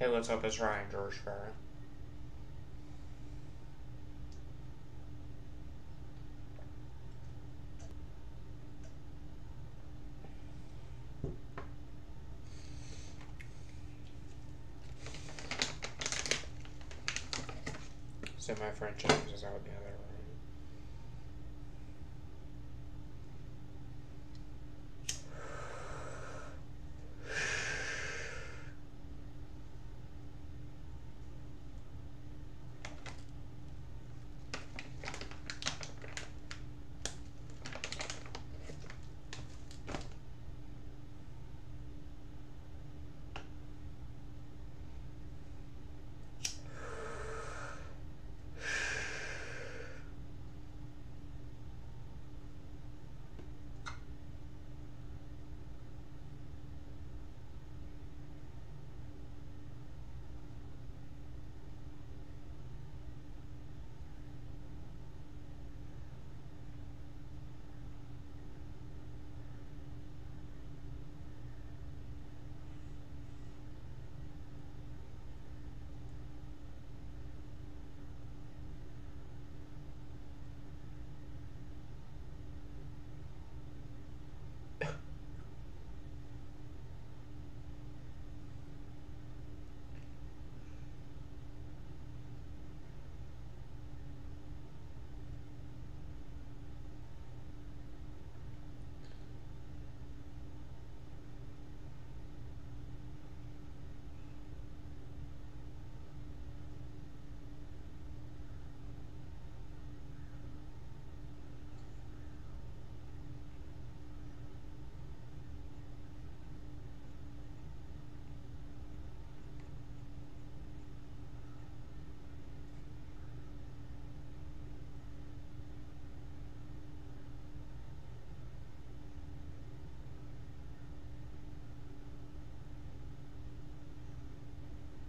Hey, what's up? It's Ryan George Fair. So my friend James is out in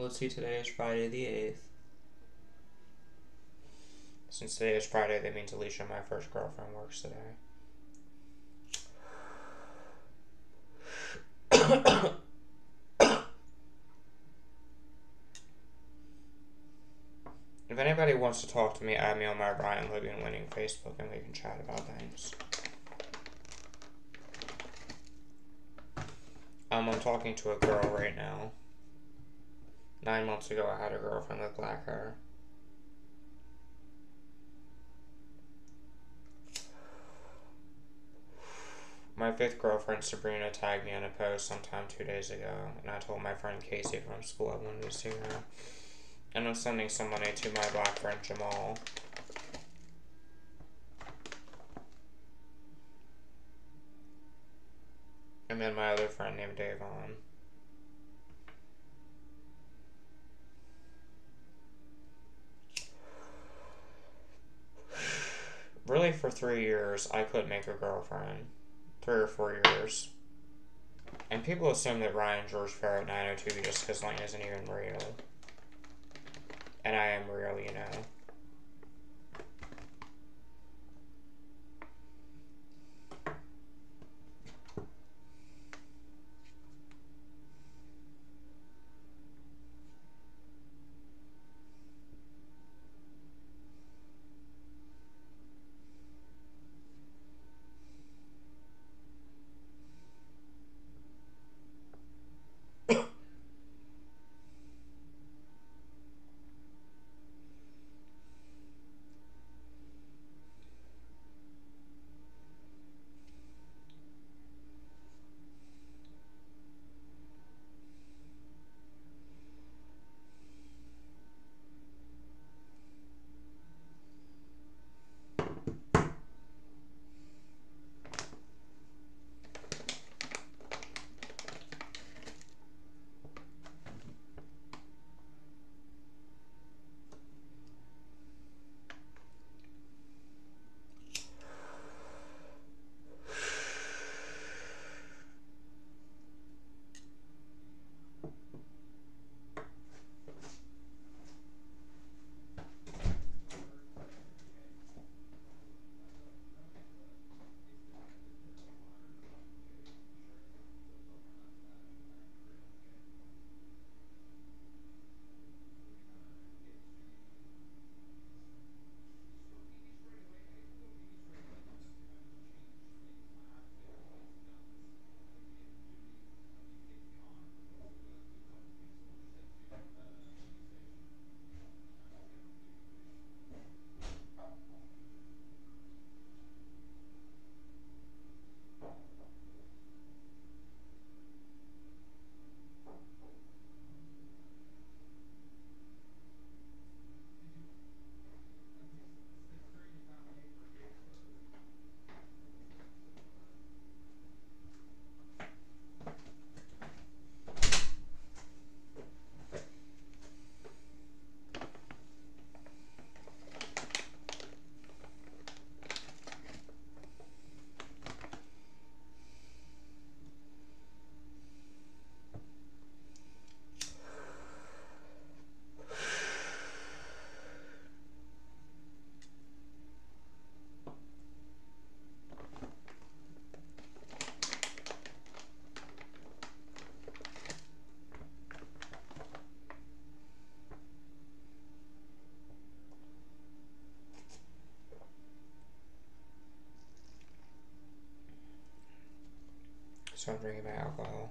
Let's see, today is Friday the 8th. Since today is Friday, that means Alicia, my first girlfriend, works today. if anybody wants to talk to me, add me on my Ryan Logan Winning Facebook and we can chat about things. Um, I'm talking to a girl right now. Nine months ago, I had a girlfriend with black hair. My fifth girlfriend Sabrina tagged me in a post sometime two days ago, and I told my friend Casey from school I wanted to see her. And I'm sending some money to my black friend Jamal. And then my other friend named Davon. Really, for three years, I couldn't make a girlfriend three or four years. And people assume that Ryan George Farrow 902 just because Lane isn't even real. And I am real, you know. Drinking my alcohol.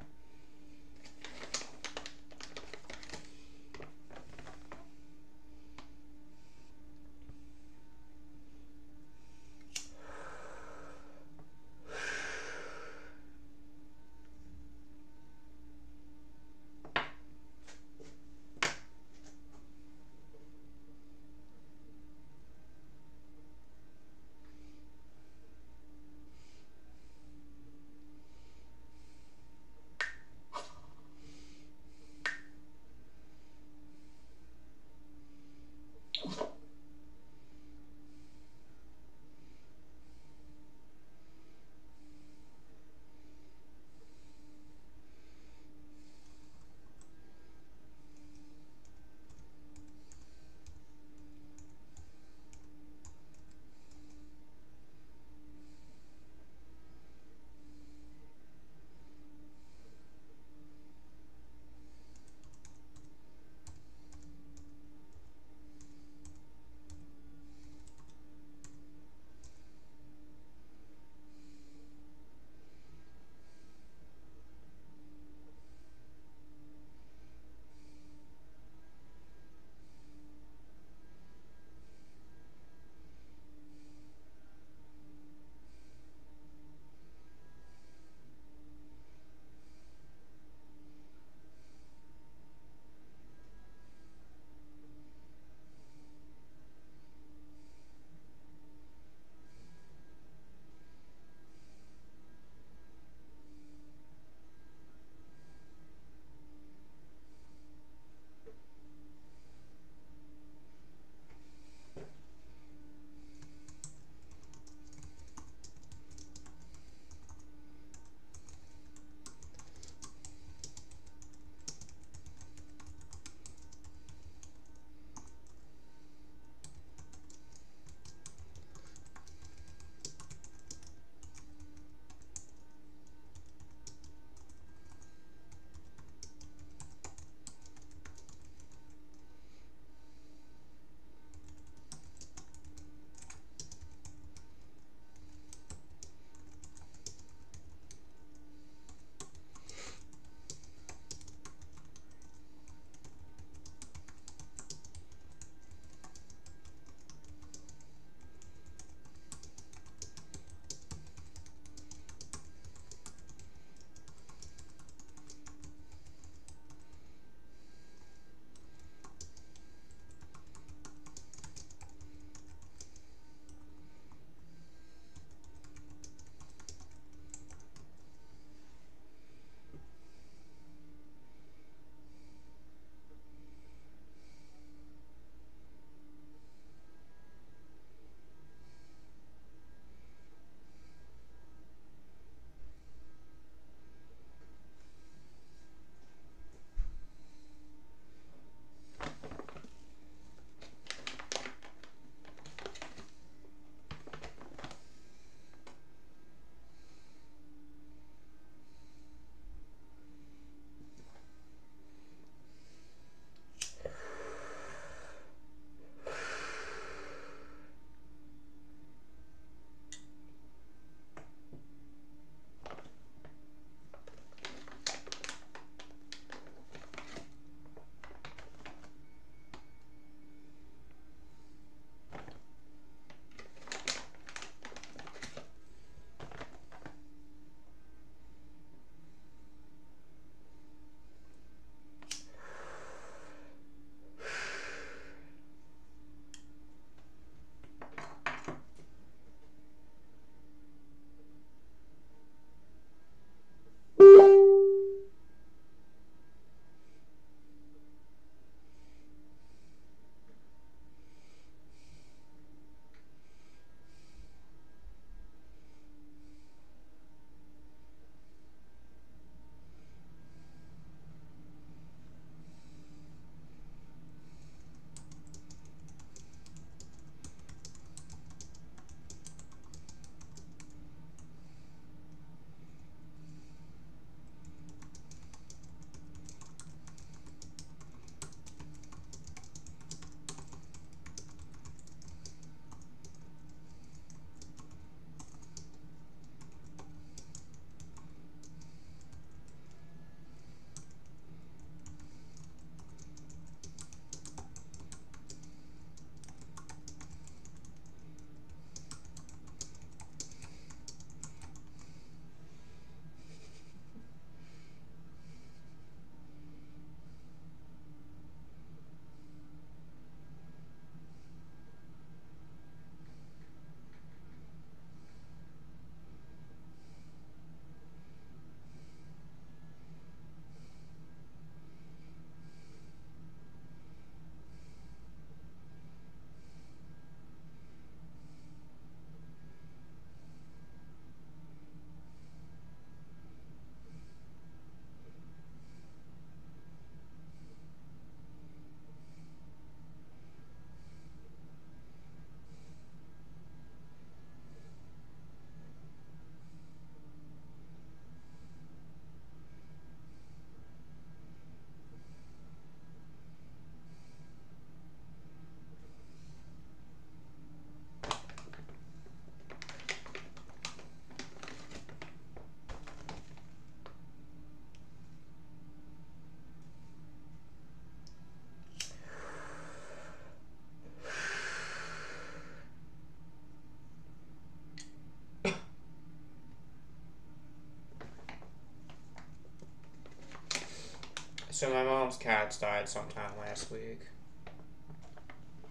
So my mom's cats died sometime last week,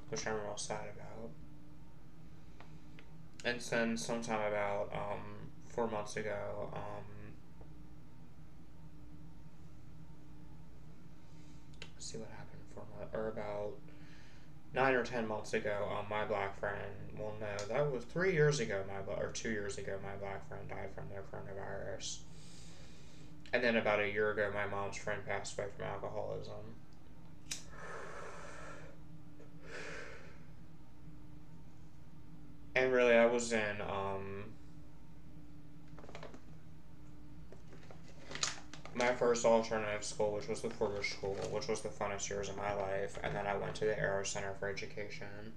which I'm real sad about. And then sometime about um, four months ago, um, let's see what happened four months or about nine or ten months ago. Um, my black friend, well, no, that was three years ago. My or two years ago, my black friend died from the coronavirus. And then about a year ago, my mom's friend passed away from alcoholism. And really, I was in um, my first alternative school, which was the Porter School, which was the funnest years of my life, and then I went to the Arrow Center for Education.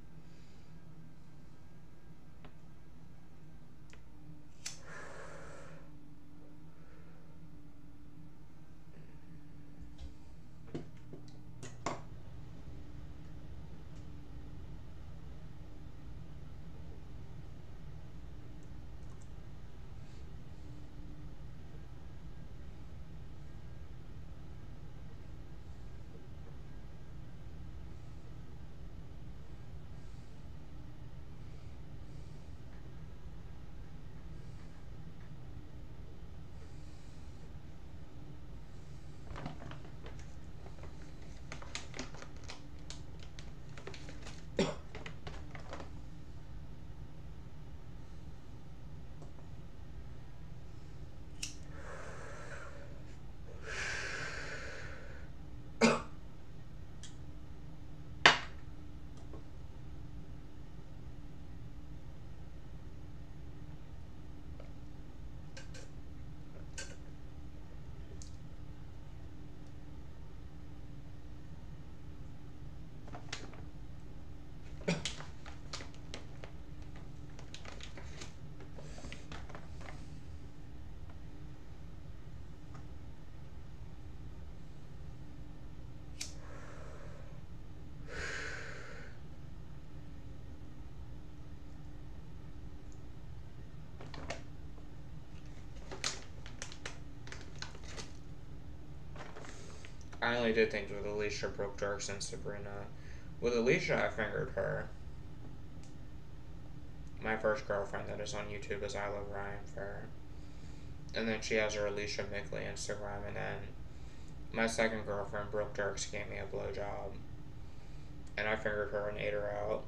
I only did things with Alicia, Brooke Dirks, and Sabrina. With Alicia, I fingered her. My first girlfriend that is on YouTube is I Love Ryan Fair. And then she has her Alicia Mickley Instagram. And then my second girlfriend, Brooke Dirks, gave me a blowjob. And I fingered her and ate her out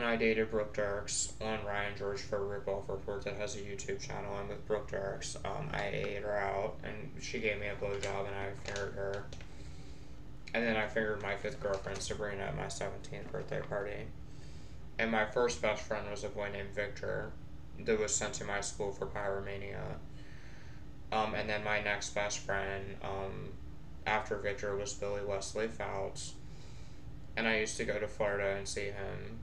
and I dated Brooke Dirks on Ryan George for RuPaul Report that has a YouTube channel. And with Brooke Dirks, um, I ate her out, and she gave me a blowjob, and I fingered her. And then I fingered my fifth girlfriend, Sabrina, at my 17th birthday party. And my first best friend was a boy named Victor that was sent to my school for pyromania. Um, and then my next best friend um, after Victor was Billy Wesley Fouts. And I used to go to Florida and see him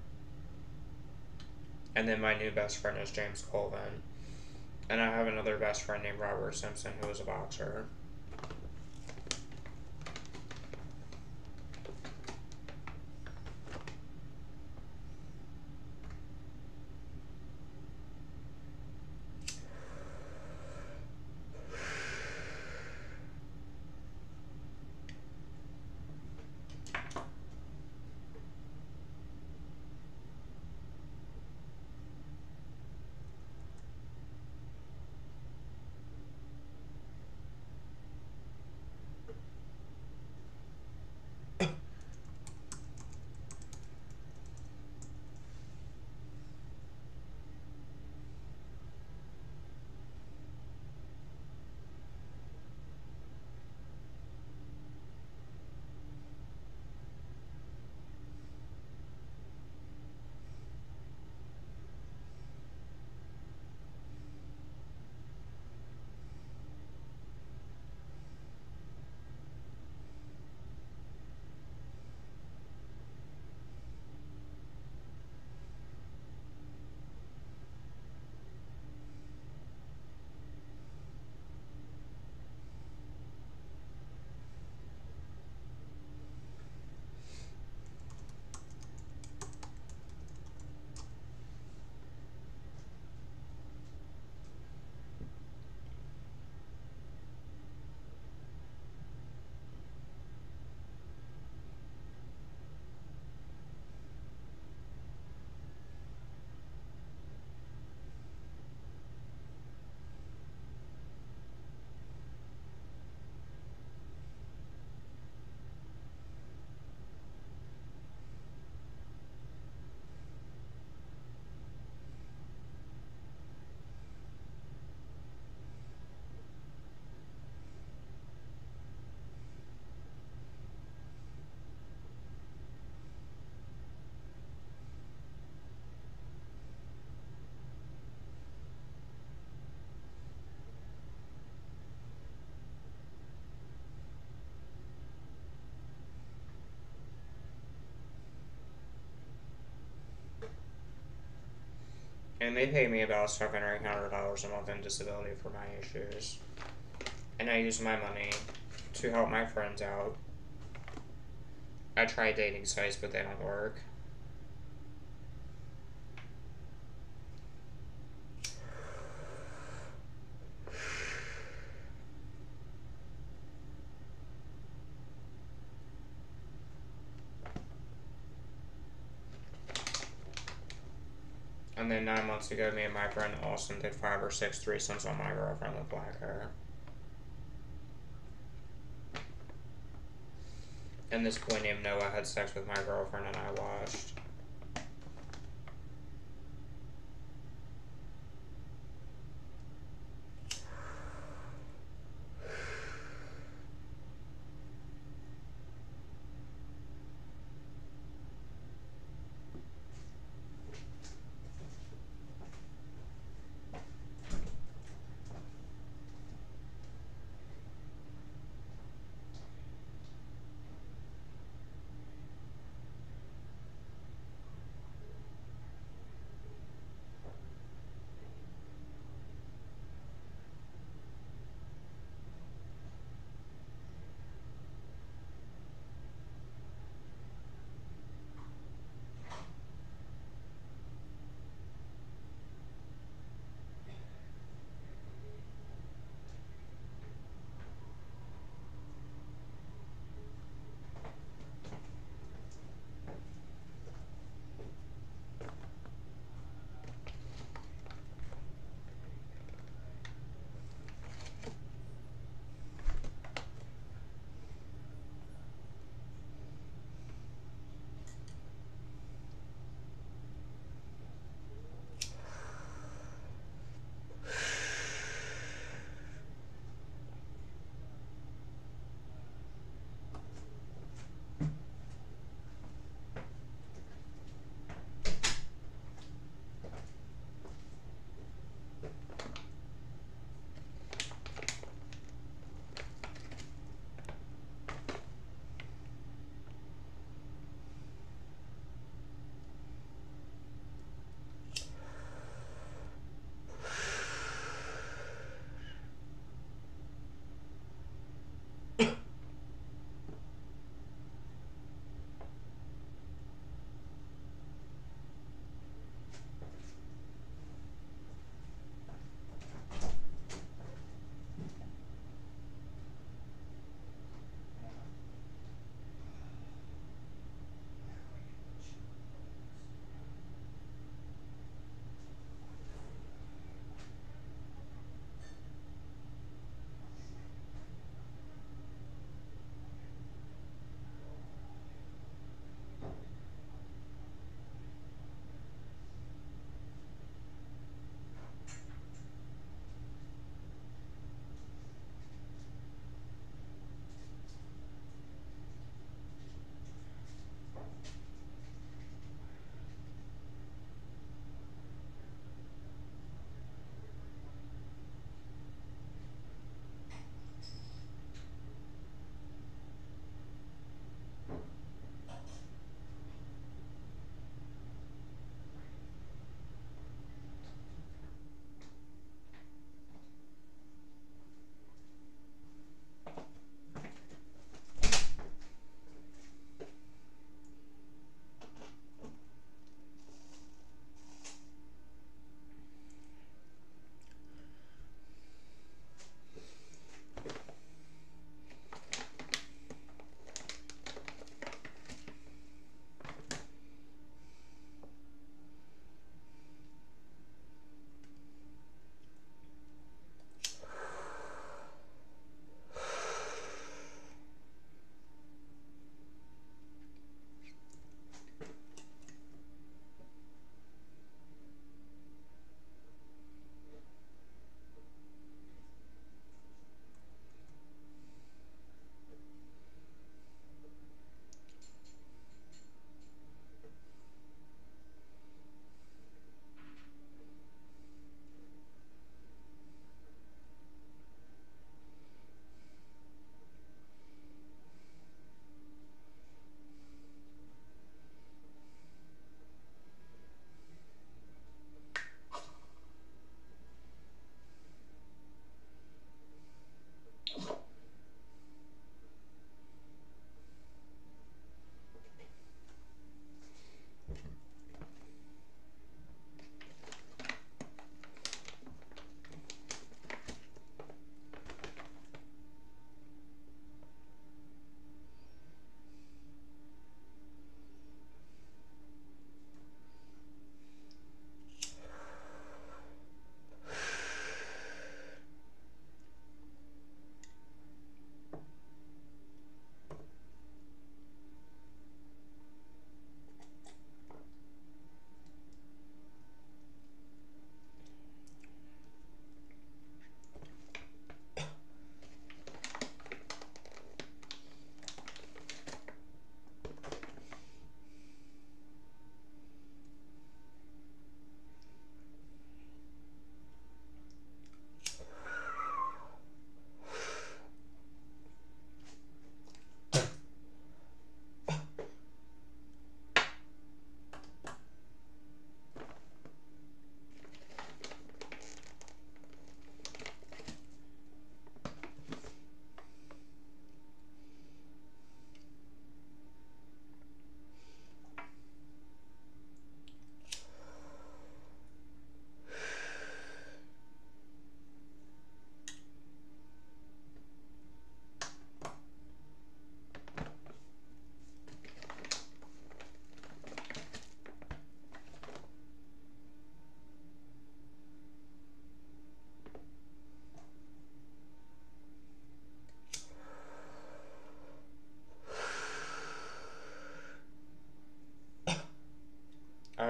and then my new best friend is James Colvin. And I have another best friend named Robert Simpson who is a boxer. And they pay me about seven or eight hundred dollars a month in disability for my issues. And I use my money to help my friends out. I try dating sites, but they don't work. And then nine months ago, me and my friend Austin did five or six threesomes on my girlfriend with black hair. And this boy named Noah had sex with my girlfriend, and I watched.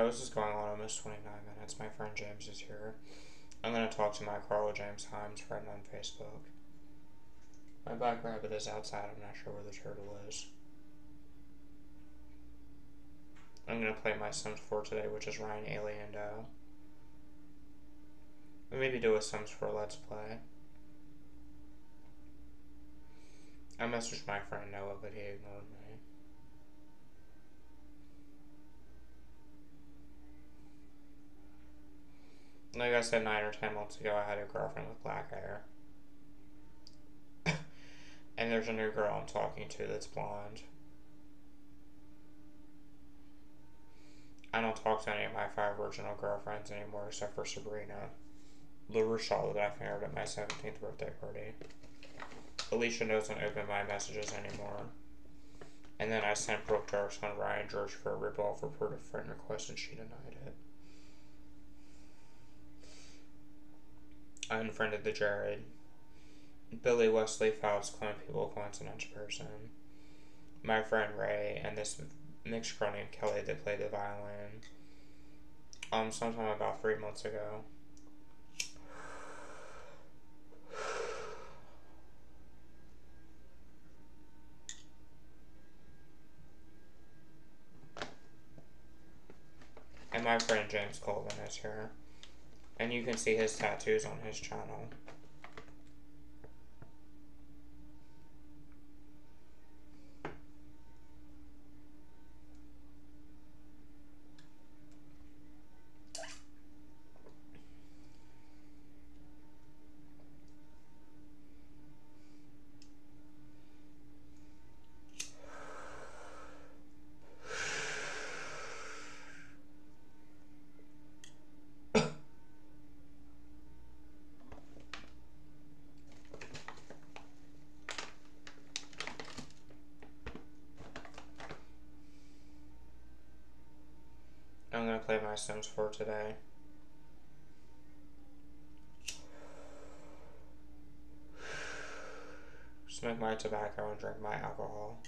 This is going on almost 29 minutes. My friend James is here. I'm going to talk to my Carla James Himes friend on Facebook. My black rabbit is outside. I'm not sure where the turtle is. I'm going to play my Sims 4 today, which is Ryan Aliendo. Uh, we maybe do a Sims 4 Let's Play. I messaged my friend Noah, but he ignored me. Like I said nine or ten months ago, I had a girlfriend with black hair. and there's a new girl I'm talking to that's blonde. I don't talk to any of my five original girlfriends anymore except for Sabrina. Lou Rochelle that I married at my 17th birthday party. Alicia doesn't open my messages anymore. And then I sent Brooke Darks on Ryan George for a rip-off report of friend request and she denied it. I unfriended the Jared. Billy Wesley Phelps, clone people, coincidence person. My friend Ray, and this mixed girl named Kelly that played the violin. Um, sometime about three months ago. And my friend James Colvin is here. And you can see his tattoos on his channel. Sims 4 today. Smoke my tobacco and drink my alcohol.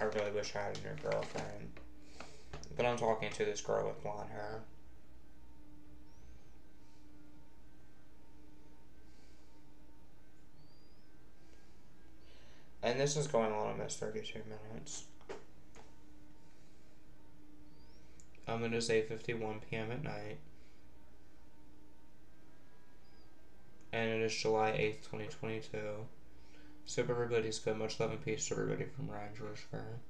I really wish I had a new girlfriend. But I'm talking to this girl with blonde hair. And this is going on almost 32 minutes. I'm going to say 51 p.m. at night. And it is July 8th, 2022. So everybody's good. Much love and peace to everybody from Ryan George Fair.